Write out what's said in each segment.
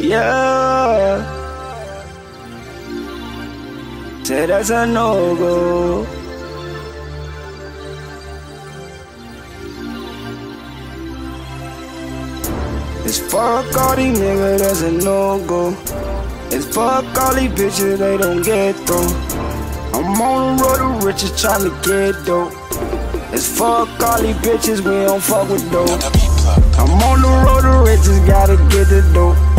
Yeah. Say that's a no go. It's fuck all these niggas, that's a no go. It's fuck all these bitches, they don't get through. I'm on the road to riches tryna get dope. It's fuck all these bitches, we don't fuck with dope. I'm on the road to riches, gotta get the dope.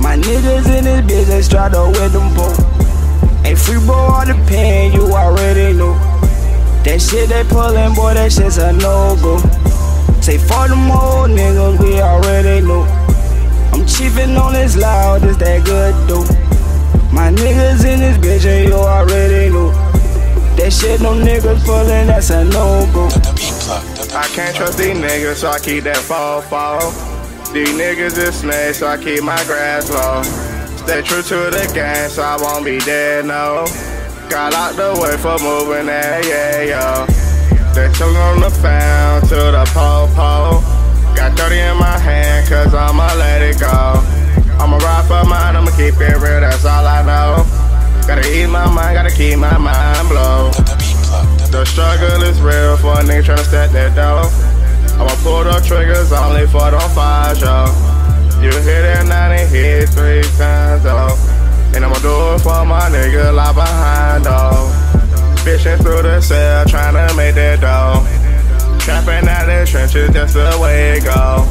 My niggas in this they try to with them both. Ain't free bro all the pain, you already know. That shit they pullin', boy, that shit's a no-go. Say for them old niggas, we already know. I'm chiefin' on this loud, it's that good dope. My niggas in this bitch, and you already know. That shit no niggas pullin', that's a no-go. I can't trust these niggas, so I keep that fall fall. These niggas is snakes, so I keep my grass low. Stay true to the game, so I won't be dead, no. Got out the way for moving that, yeah, yo. They chillin' on the fan to the pole. Got 30 in my hand, cause I'ma let it go. I'ma ride for mine, I'ma keep it real, that's all I know. Gotta eat my mind, gotta keep my mind blow. The struggle is real for a nigga tryna stack that dough. I'ma pull the triggers only for the five, yo. You hit that 90 hit three times, though. And I'ma do it for my nigga lie behind, though. Fishing through the cell, tryna make that dough. Trapping out the trenches, that's the way it go.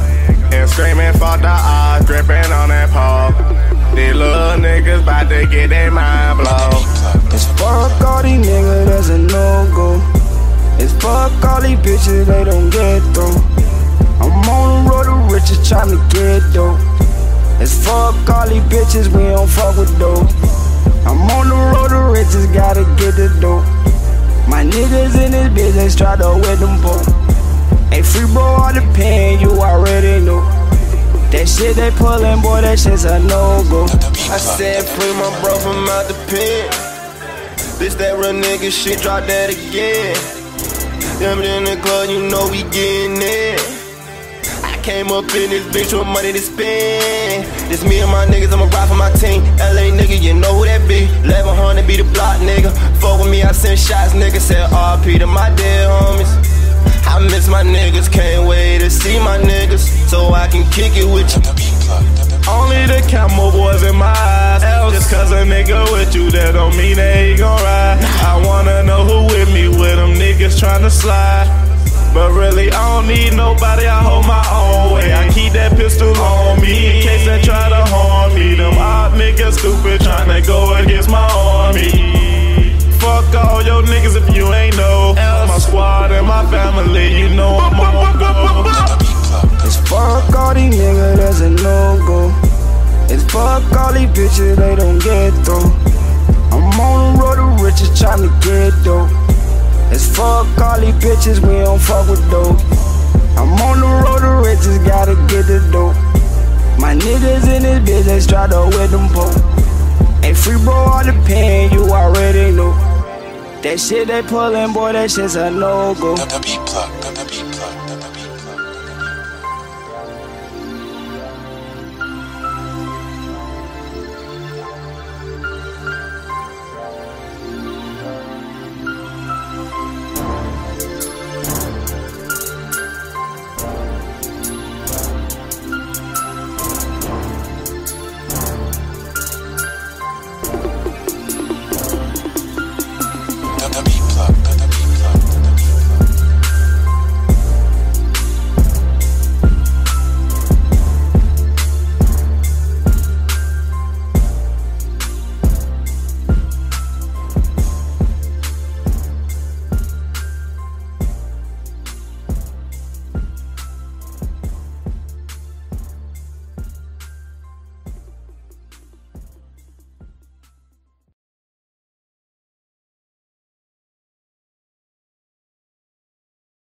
And screaming for the odds, gripping on that pole. These little niggas bout to get their mind blown. It's fuck all these niggas, that's a no-go. Fuck all these bitches, they don't get through. I'm on the road to riches tryna get dope. It's fuck all these bitches, we don't fuck with dope. I'm on the road to riches, gotta get the dope. My niggas in this business try to with them both. Ain't free bro all the pain, you already know. That shit they pullin', boy, that shit's a no-go. I said free my bro from out the pen. This that real nigga shit, drop that again. Them in the club, you know we gettin' it. I came up in this bitch with money to spend. This me and my niggas, I'ma ride for my team. LA nigga, you know who that be. 1100 be the block nigga. Fuck with me, I send shots, nigga. Said RP to my dead homies. I miss my niggas, can't wait to see my niggas. So I can kick it with you. Only the Kamo Boyz in my. Just cause a nigga with you, that don't mean that he gon' ride. I wanna know who with me, with them niggas tryna slide. But really, I don't need nobody, I hold my own way. I keep that pistol on me in case they try to harm me. Them odd niggas stupid tryna go against my army. Fuck all your niggas if you ain't know. My squad and my family, you know I'm on go. All these bitches, they don't get through. I'm on the road to riches tryna get dope. It's fuck all these bitches, we don't fuck with dope. I'm on the road to riches, gotta get the dope. My niggas in this business try to with them both. Ain't free bro all the pain, you already know. That shit they pullin', boy, that shit's a plug, the